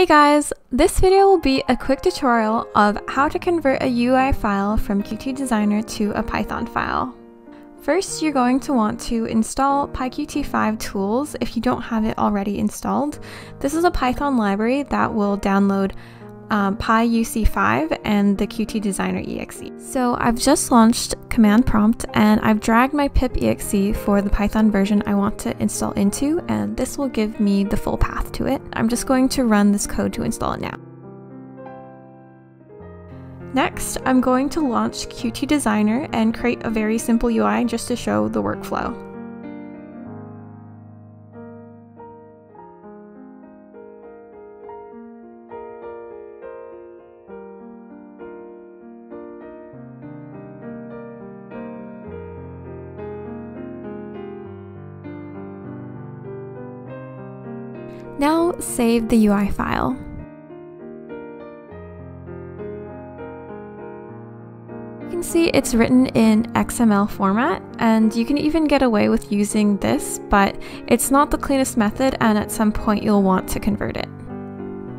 Hey guys, this video will be a quick tutorial of how to convert a UI file from Qt Designer to a Python file. First, you're going to want to install PyQt5 tools if you don't have it already installed. This is a Python library that will download um, PyUIC5 and the Qt Designer exe. So I've just launched command prompt and I've dragged my pip exe for the Python version I want to install into and this will give me the full path to it. I'm just going to run this code to install it now. Next, I'm going to launch Qt Designer and create a very simple UI just to show the workflow. Now save the UI file. You can see it's written in XML format and you can even get away with using this, but it's not the cleanest method and at some point you'll want to convert it.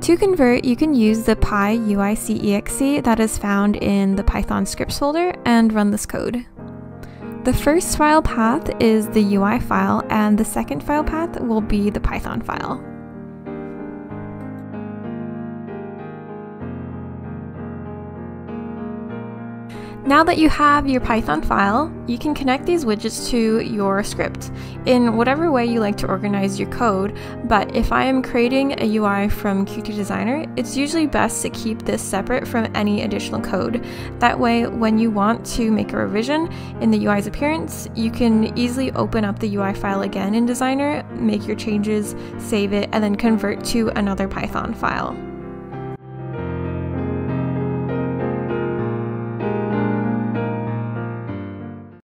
To convert, you can use the PyUIC that is found in the Python scripts folder and run this code. The first file path is the UI file and the second file path will be the Python file. Now that you have your Python file, you can connect these widgets to your script in whatever way you like to organize your code, but if I am creating a UI from Qt Designer, it's usually best to keep this separate from any additional code. That way, when you want to make a revision in the UI's appearance, you can easily open up the UI file again in Designer, make your changes, save it, and then convert to another Python file.